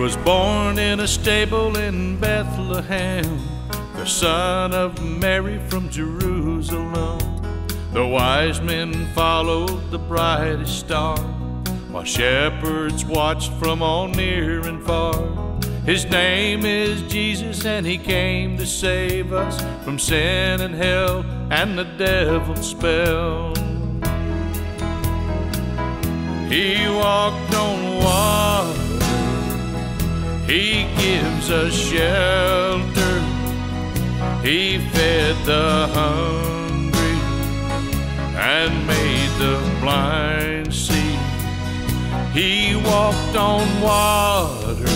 Was born in a stable in Bethlehem, the son of Mary from Jerusalem. The wise men followed the brightest star, while shepherds watched from all near and far. His name is Jesus, and he came to save us from sin and hell and the devil's spell. He us shelter, he fed the hungry and made the blind see. He walked on water.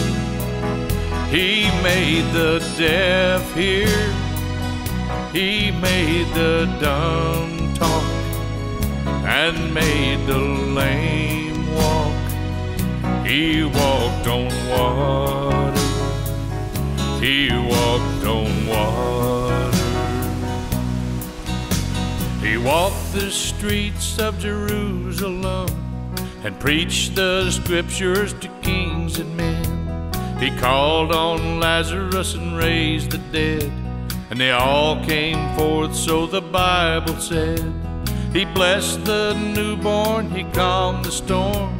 He made the deaf hear. He made the dumb talk and made the lame walk. He walked on water. He walked on water. He walked the streets of Jerusalem and preached the scriptures to kings and men. He called on Lazarus and raised the dead, and they all came forth, so the Bible said. He blessed the newborn, he calmed the storm,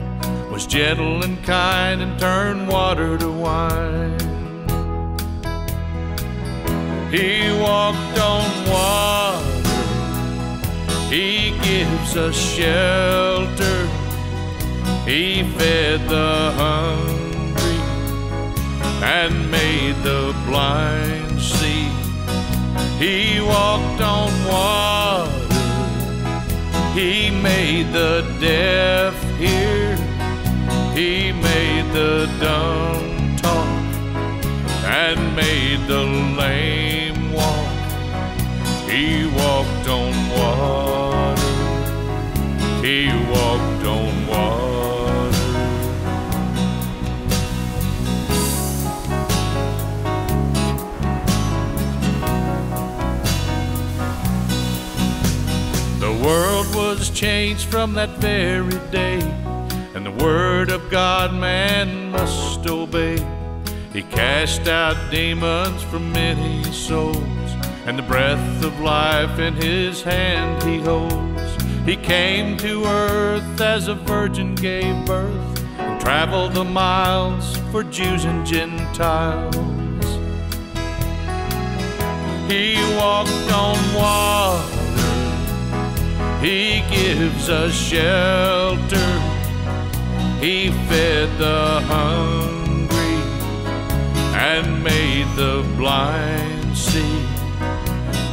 was gentle and kind, and turned water to wine. He walked on water, he gives us shelter, he fed the hungry and made the blind see. He walked on water. He made the deaf hear. He made the dumb talk and made the lame world was changed from that very day, and the word of God man must obey. He cast out demons from many souls, and the breath of life in his hand he holds. He came to earth as a virgin gave birth, and traveled the miles for Jews and Gentiles. He walked on water. He gives us shelter. He fed the hungry and made the blind see.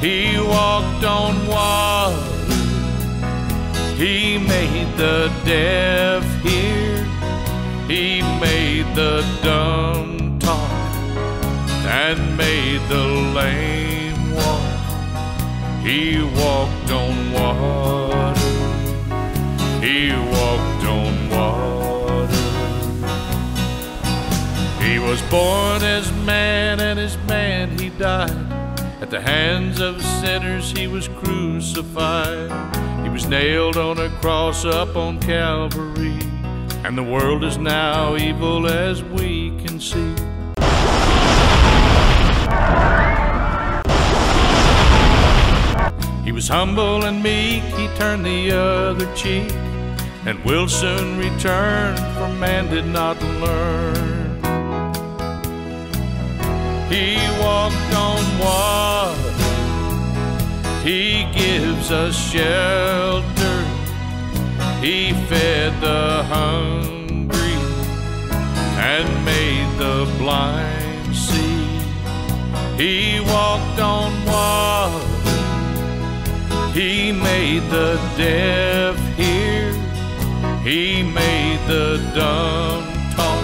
He walked on water. He made the deaf hear. He made the dumb talk and made the lame walk. He walked on water. Was born as man, and as man he died. At the hands of sinners he was crucified. He was nailed on a cross up on Calvary. And the world is now evil as we can see. He was humble and meek, he turned the other cheek, and will soon return, for man did not learn. He walked on water, he gives us shelter, he fed the hungry and made the blind see. He walked on water. He made the deaf hear. He made the dumb talk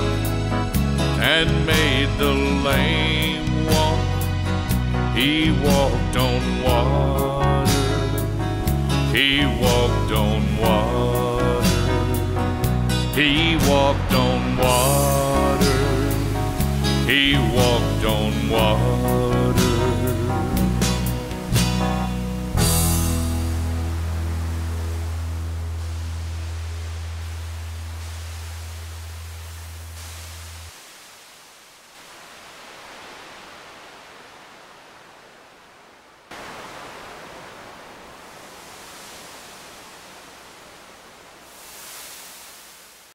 and made the lame. He walked on water. He walked on water. He walked on water. He walked on water.